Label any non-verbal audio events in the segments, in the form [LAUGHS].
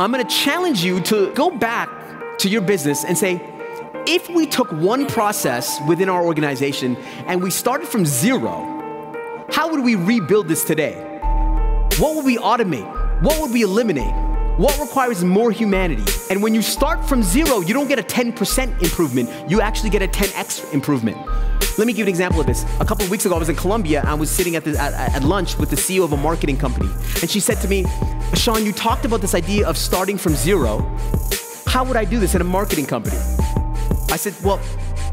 I'm gonna challenge you to go back to your business and say, if we took one process within our organization and we started from zero, how would we rebuild this today? What would we automate? What would we eliminate? What requires more humanity? And when you start from zero, you don't get a 10% improvement, you actually get a 10x improvement. Let me give you an example of this. A couple of weeks ago, I was in Colombia. I was sitting at, the, at, at, lunch with the CEO of a marketing company. And she said to me, Shawn, you talked about this idea of starting from zero. How would I do this in a marketing company? I said, well,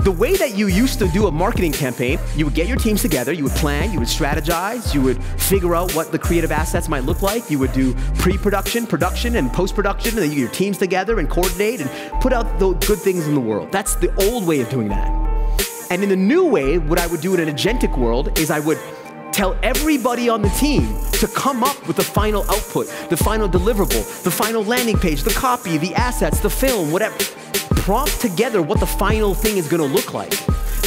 the way that you used to do a marketing campaign, you would get your teams together, you would plan, you would strategize, you would figure out what the creative assets might look like, you would do pre-production, production, and post-production, and then you get your teams together and coordinate and put out the good things in the world. That's the old way of doing that. And in the new way, what I would do in an agentic world is I would tell everybody on the team to come up with the final output, the final deliverable, the final landing page, the copy, the assets, the film, whatever. Prompt together what the final thing is gonna look like.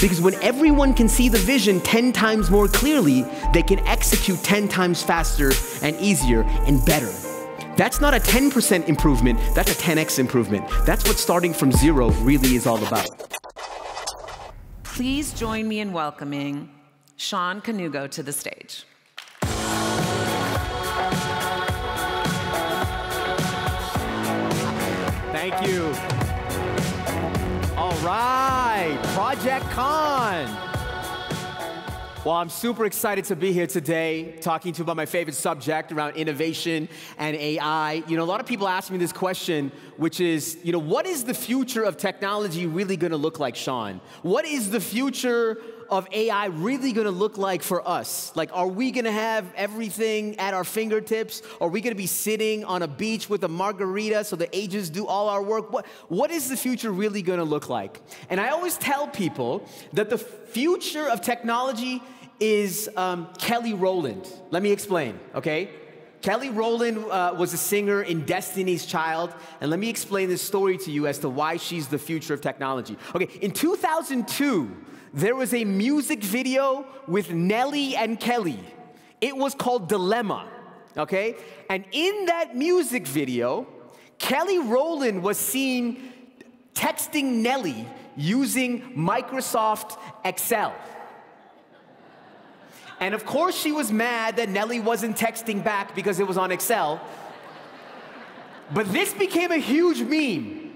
Because when everyone can see the vision 10 times more clearly, they can execute 10 times faster and easier and better. That's not a 10% improvement, that's a 10x improvement. That's what starting from zero really is all about. Please join me in welcoming Shawn Kanungo to the stage. Thank you. All right, ProjectCon. Well, I'm super excited to be here today talking to you about my favorite subject around innovation and AI. You know, a lot of people ask me this question, which is, you know, what is the future of technology really gonna look like, Shawn? What is the future of AI really gonna look like for us? Like, are we gonna have everything at our fingertips? Are we gonna be sitting on a beach with a margarita so the agents do all our work? What, what is the future really gonna look like? And I always tell people that the future of technology is um, Kelly Rowland. Let me explain, okay? Kelly Rowland uh, was a singer in Destiny's Child, and let me explain this story to you as to why she's the future of technology. Okay, in 2002, there was a music video with Nelly and Kelly. It was called Dilemma, okay? And in that music video, Kelly Rowland was seen texting Nelly using Microsoft Excel. And of course, she was mad that Nelly wasn't texting back because it was on Excel. But this became a huge meme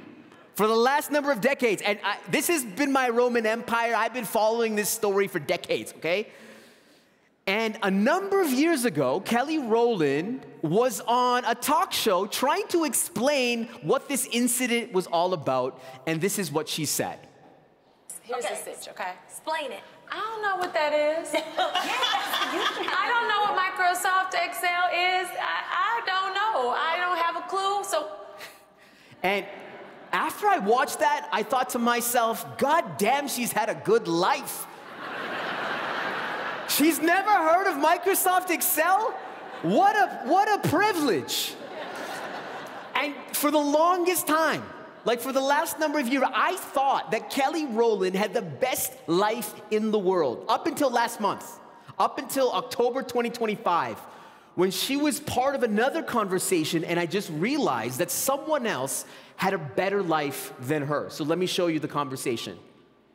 for the last number of decades. And I, this has been my Roman Empire. I've been following this story for decades, okay? And a number of years ago, Kelly Rowland was on a talk show trying to explain what this incident was all about, and this is what she said. Here's okay. the stitch, okay? Explain it. I don't know what that is. [LAUGHS] I don't know what Microsoft Excel is. I, I don't know. I don't have a clue, so. And after I watched that, I thought to myself, God damn, she's had a good life. she's never heard of Microsoft Excel? What a, what a privilege. And for the longest time, like for the last number of years, I thought that Kelly Rowland had the best life in the world up until last month, up until October 2025 when she was part of another conversation and I just realized that someone else had a better life than her. So let me show you the conversation.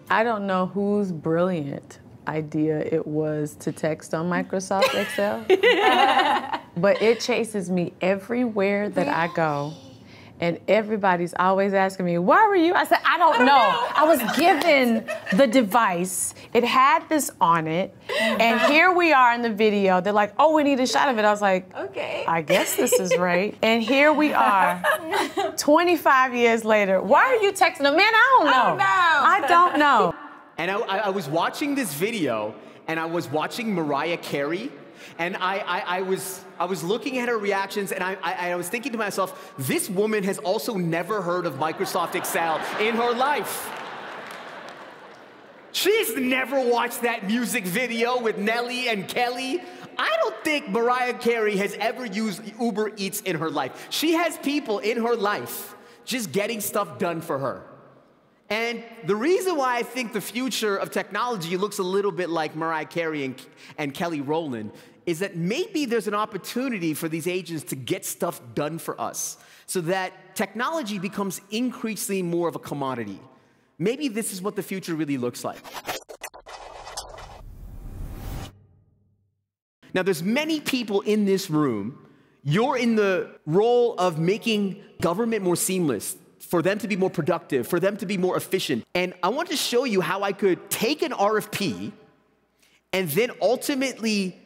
I don't know whose brilliant idea it was to text on Microsoft Excel, [LAUGHS] but it chases me everywhere that I go and everybody's always asking me, why were you? I said, I don't, I don't know. know. I was given the device. It had this on it. And uh-huh. here we are in the video. They're like, oh, we need a shot of it. I was like, okay. I guess this is right. and here we are, [LAUGHS] 25 years later. Why are you texting them? Man, I don't know. I don't know. I don't know. And I, I was watching this video, and I was watching Mariah Carey and I, I, I, was, I was looking at her reactions and I, I, I was thinking to myself, this woman has also never heard of Microsoft Excel in her life. She's never watched that music video with Nelly and Kelly. I don't think Mariah Carey has ever used Uber Eats in her life. She has people in her life just getting stuff done for her. And the reason why I think the future of technology looks a little bit like Mariah Carey and, and Kelly Rowland is that maybe there's an opportunity for these agents to get stuff done for us so that technology becomes increasingly more of a commodity. Maybe this is what the future really looks like. Now, there's many people in this room. You're in the role of making government more seamless, for them to be more productive, for them to be more efficient. And I want to show you how I could take an RFP and then ultimately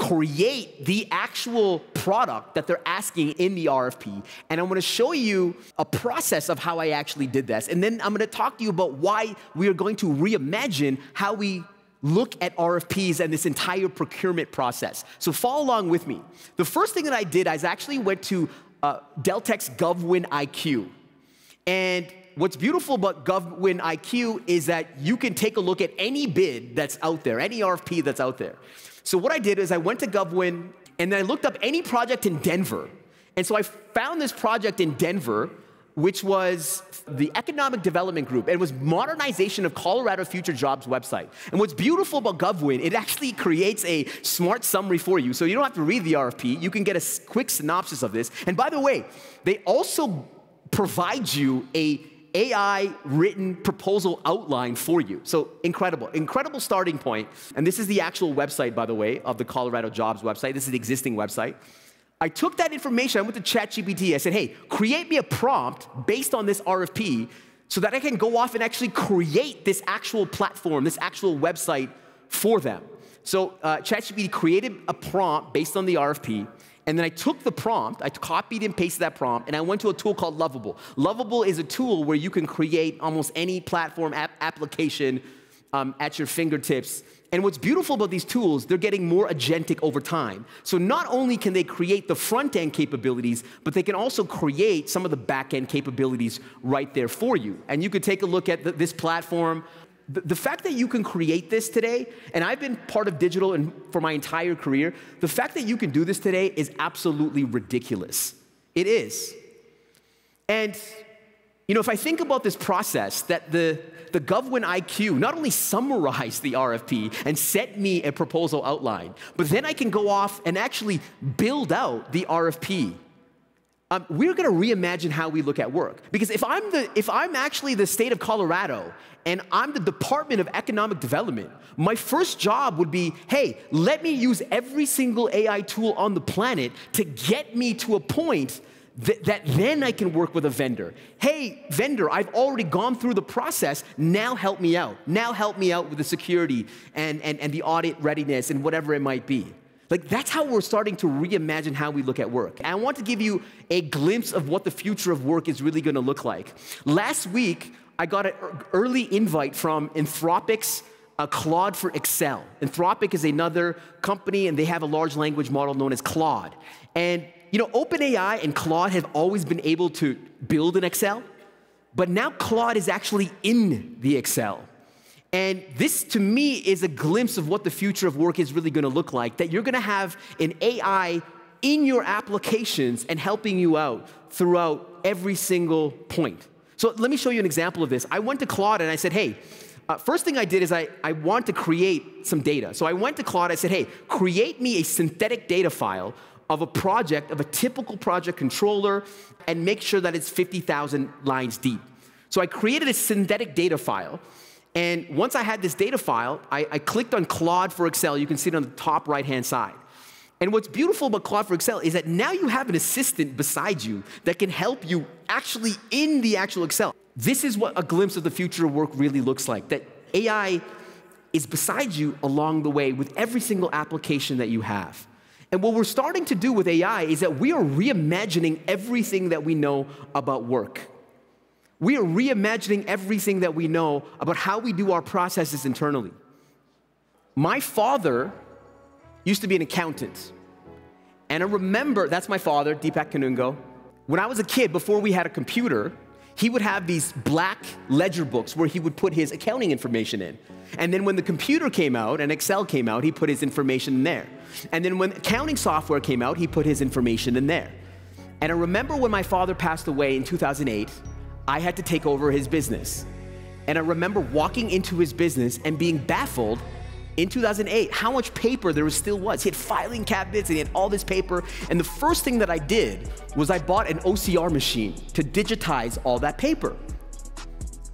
create the actual product that they're asking in the RFP. And I'm gonna show you a process of how I actually did this. And then I'm gonna talk to you about why we are going to reimagine how we look at RFPs and this entire procurement process. So follow along with me. The first thing that I did is I actually went to uh, Deltek's GovWin IQ. And what's beautiful about GovWin IQ is that you can take a look at any bid that's out there, any RFP that's out there. So what I did is I went to GovWin and then I looked up any project in Denver. And so I found this project in Denver which was the Economic Development Group. It was modernization of Colorado Future Jobs website. And what's beautiful about GovWin, it actually creates a smart summary for you. So you don't have to read the RFP. You can get a quick synopsis of this. And by the way, they also provide you a AI written proposal outline for you. So incredible, incredible starting point. And this is the actual website, by the way, of the Colorado Jobs website. This is the existing website. I took that information, I went to ChatGPT, I said, hey, create me a prompt based on this RFP so that I can go off and actually create this actual platform, this actual website for them. So uh, ChatGPT created a prompt based on the RFP, and then I took the prompt, I copied and pasted that prompt, and I went to a tool called Lovable. Lovable is a tool where you can create almost any platform app application um, at your fingertips and what's beautiful about these tools, they're getting more agentic over time. So not only can they create the front end capabilities, but they can also create some of the back end capabilities right there for you. And you could take a look at this platform. The, fact that you can create this today, and I've been part of digital and for my entire career, the fact that you can do this today is absolutely ridiculous. It is. And you know, if I think about this process that the, the GovWin IQ not only summarized the RFP and sent me a proposal outline, but then I can go off and actually build out the RFP. Um, we're going to reimagine how we look at work because if I'm the if I'm actually the state of Colorado and I'm the Department of Economic Development, my first job would be, hey, let me use every single AI tool on the planet to get me to a point Th- that then I can work with a vendor. Hey, vendor, I've already gone through the process. Now help me out. Now help me out with the security and, and, and the audit readiness and whatever it might be. Like, that's how we're starting to reimagine how we look at work. And I want to give you a glimpse of what the future of work is really going to look like. Last week, I got an early invite from Anthropic's uh, Claude for Excel. Anthropic is another company, and they have a large language model known as Claude. And you know, OpenAI and Claude have always been able to build an Excel, but now Claude is actually in the Excel. And this, to me, is a glimpse of what the future of work is really gonna look like that you're gonna have an AI in your applications and helping you out throughout every single point. So let me show you an example of this. I went to Claude and I said, hey, uh, first thing I did is I, I want to create some data. So I went to Claude, I said, hey, create me a synthetic data file of a project, of a typical project controller, and make sure that it's 50,000 lines deep. So I created a synthetic data file. And once I had this data file, I, I clicked on Claude for Excel. You can see it on the top right hand side. And what's beautiful about Claude for Excel is that now you have an assistant beside you that can help you actually in the actual Excel. This is what a glimpse of the future of work really looks like that AI is beside you along the way with every single application that you have. And what we're starting to do with AI is that we are reimagining everything that we know about work. We are reimagining everything that we know about how we do our processes internally. My father used to be an accountant. And I remember, that's my father, Deepak Kanungo. When I was a kid, before we had a computer, he would have these black ledger books where he would put his accounting information in. And then when the computer came out and Excel came out, he put his information in there. And then when accounting software came out, he put his information in there. And I remember when my father passed away in 2008, I had to take over his business. And I remember walking into his business and being baffled in 2008 how much paper there still was. He had filing cabinets and he had all this paper. And the first thing that I did was I bought an OCR machine to digitize all that paper.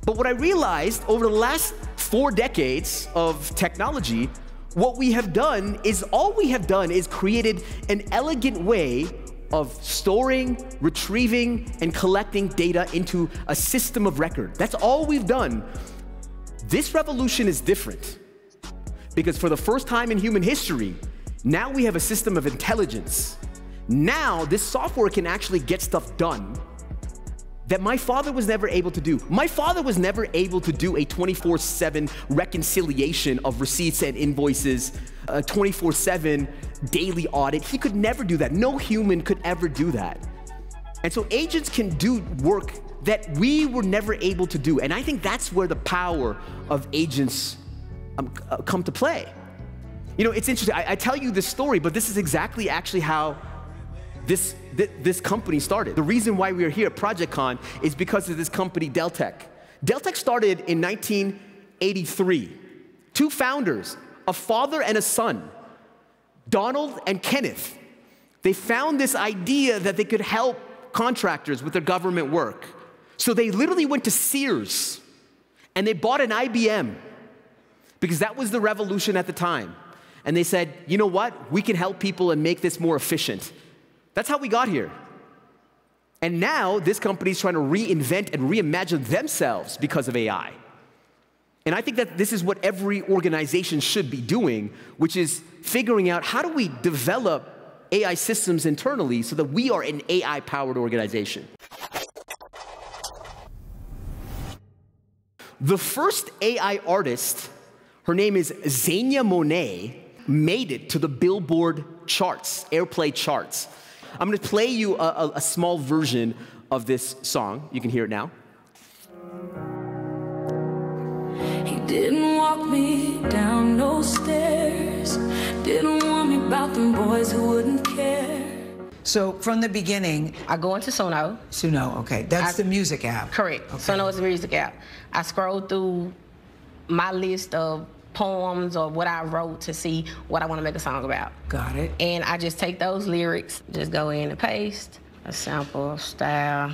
But what I realized over the last four decades of technology, what we have done is all we have done is created an elegant way of storing, retrieving, and collecting data into a system of record. That's all we've done. This revolution is different because for the first time in human history, now we have a system of intelligence. Now, this software can actually get stuff done that my father was never able to do. My father was never able to do a 24 7 reconciliation of receipts and invoices, a 24 7 daily audit. He could never do that. No human could ever do that. And so agents can do work that we were never able to do. And I think that's where the power of agents um, uh, come to play. You know, it's interesting. I, I tell you this story, but this is exactly actually how this, th this company started. The reason why we are here at ProjectCon is because of this company, Deltek. Deltek started in 1983. Two founders, a father and a son, Donald and Kenneth. They found this idea that they could help contractors with their government work. So they literally went to Sears and they bought an IBM because that was the revolution at the time. And they said, you know what? We can help people and make this more efficient. That's how we got here. And now this company is trying to reinvent and reimagine themselves because of AI. And I think that this is what every organization should be doing, which is figuring out how do we develop AI systems internally so that we are an AI powered organization. The first AI artist her name is Xania Monet, made it to the Billboard charts, airplay charts. I'm gonna play you a, a, a small version of this song. You can hear it now. He didn't walk me down no stairs. Didn't warn me about them boys who wouldn't care. So from the beginning, I go into Suno. Suno, okay, that's I, the music app. Correct. Okay. Suno is the music app. I scroll through my list of poems or what I wrote to see what I want to make a song about. Got it. And I just take those lyrics, just go in and paste a sample, style,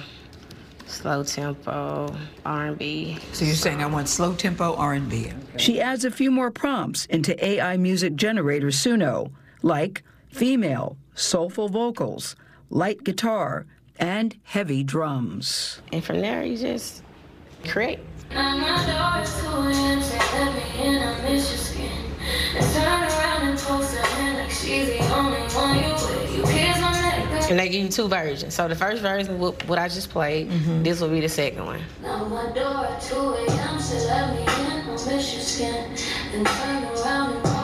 slow tempo, R&B. So you're saying I want slow tempo R&B. Okay. She adds a few more prompts into AI music generator Suno, like female, soulful vocals, light guitar, and heavy drums. And from there, you just create. And they give you two versions. So the first version, what, what I just played, mm-hmm. this will be the second one. Now my door at 2 a.m. said let me in, I'll miss your skin. Then turn around and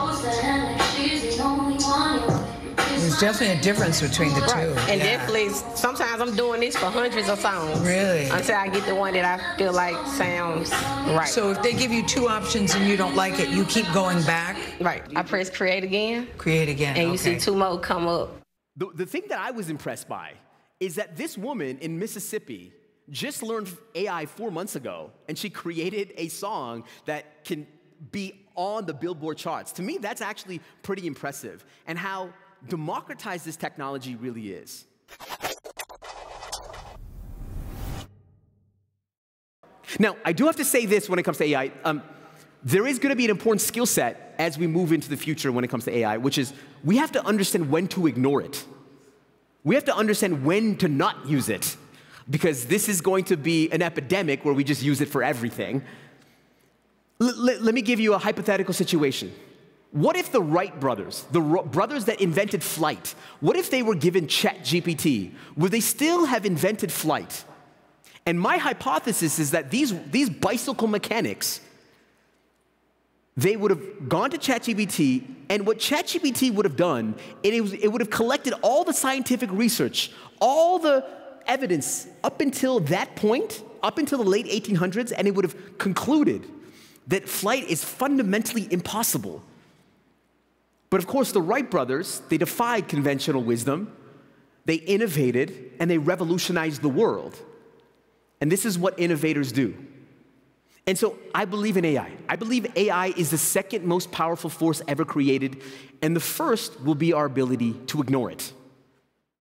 there's definitely a difference between the right. two. And yeah. definitely, sometimes I'm doing this for hundreds of songs. Really? Until I get the one that I feel like sounds right. So if they give you two options and you don't like it, you keep going back? Right. I press create again. Create again. And you see two more come up. The, the thing that I was impressed by is that this woman in Mississippi just learned AI four months ago, and she created a song that can be on the Billboard charts. To me, that's actually pretty impressive. And how democratized this technology really is. Now, I do have to say this when it comes to AI. Um, there is going to be an important skill set as we move into the future when it comes to AI, which is we have to understand when to ignore it. We have to understand when to not use it, because this is going to be an epidemic where we just use it for everything. L let me give you a hypothetical situation. What if the Wright brothers, the brothers that invented flight, what if they were given ChatGPT? Would they still have invented flight? And my hypothesis is that these, these bicycle mechanics, they would have gone to ChatGPT, and what ChatGPT would have done, it, was, it would have collected all the scientific research, all the evidence up until that point, up until the late 1800s, and it would have concluded that flight is fundamentally impossible. But of course, the Wright brothers, they defied conventional wisdom, they innovated, and they revolutionized the world. And this is what innovators do. And so I believe in AI. I believe AI is the second most powerful force ever created, and the first will be our ability to ignore it.